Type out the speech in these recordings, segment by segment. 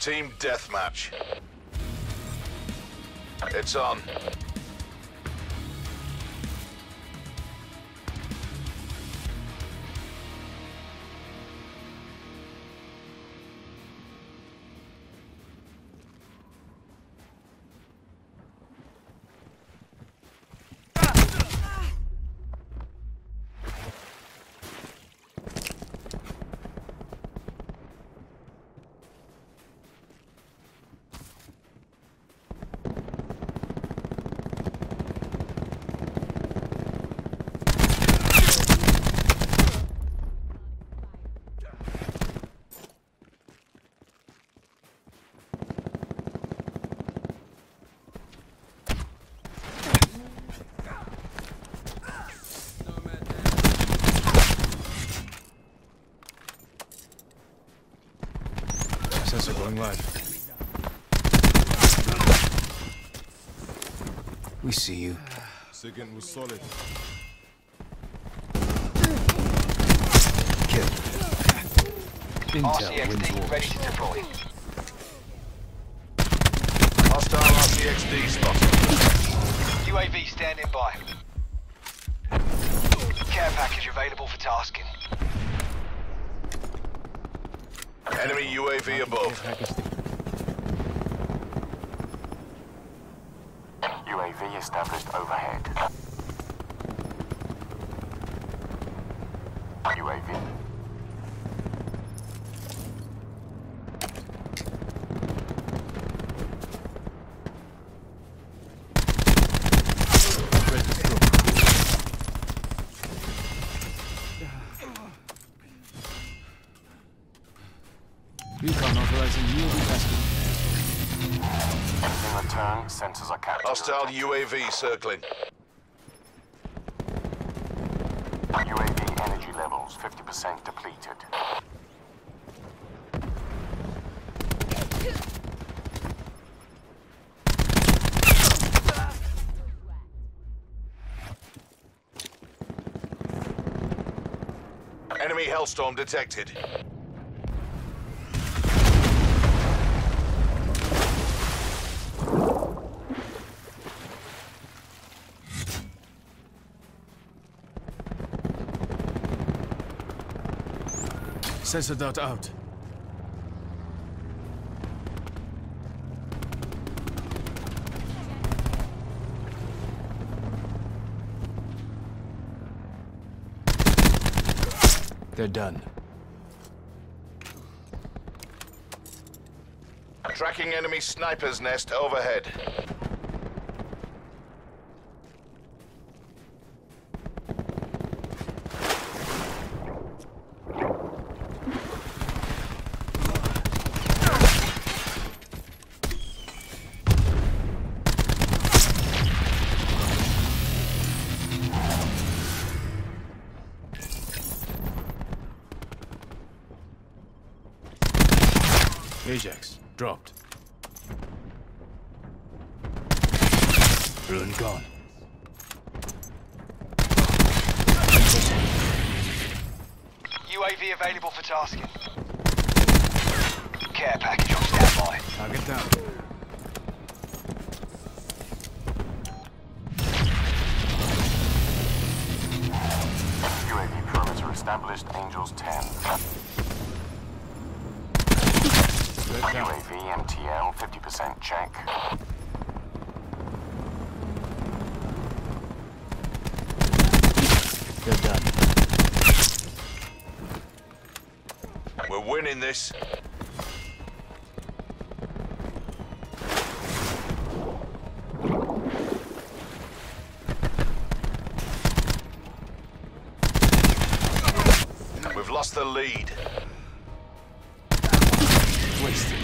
Team deathmatch. It's on. Going live. We see you. Second was solid. Kill. Intel wins RCXD wars. ready to deploy. Hostile RCXD spotted. UAV standing by. Care package available for tasking. Enemy UAV above. UAV established overhead. UAV. Return, sensors are captured. Hostile UAV circling. UAV energy levels 50% depleted. Enemy Hellstorm detected. Sensor dart out. They're done. Tracking enemy sniper's nest overhead. Ajax, dropped. Ruin gone. UAV available for tasking. Care package on standby. Target down. UAV perimeter established, Angels 10. Red down. UAV MTL 50% check. They're done. We're winning this. We've lost the lead. Wasted.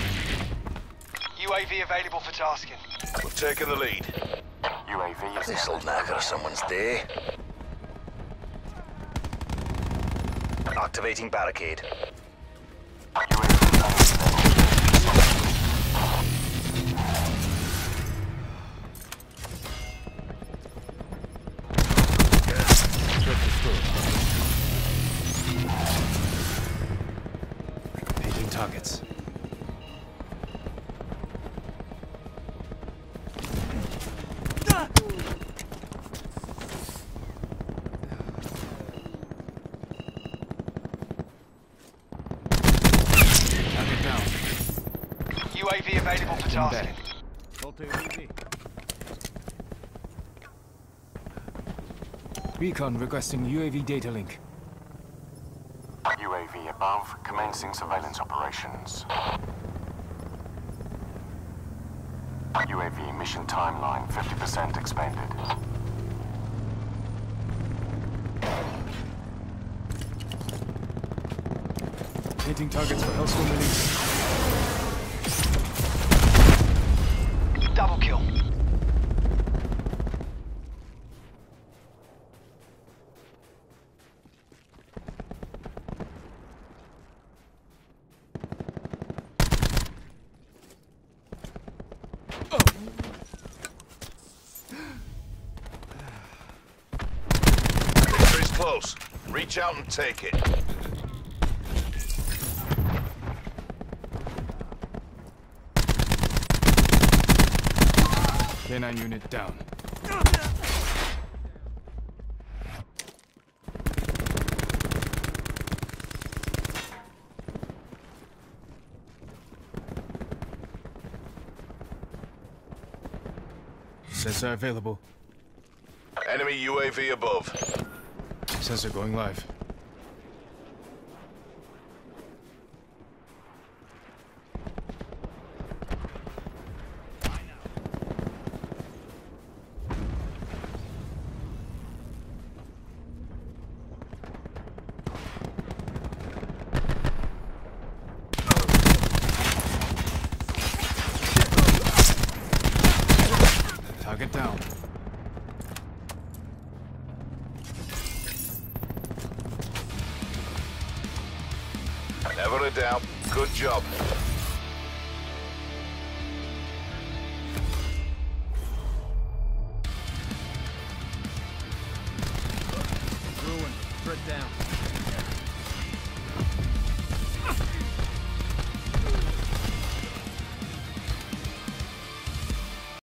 UAV available for tasking. We've taken the lead. UAV is This'll knacker of someone's day. Activating barricade. Threat targets. Available for tasking. Recon requesting UAV data link. UAV above, commencing surveillance operations. UAV mission timeline 50% expended. Hitting targets for Hellstorm release. Double kill. Reach out and take it. K9 unit down. Sensor available. Enemy UAV above. Sensor going live. Good job.